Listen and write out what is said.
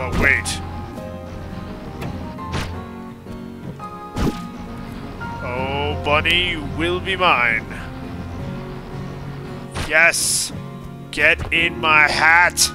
Oh, wait. Oh, bunny, you will be mine. Yes! Get in my hat!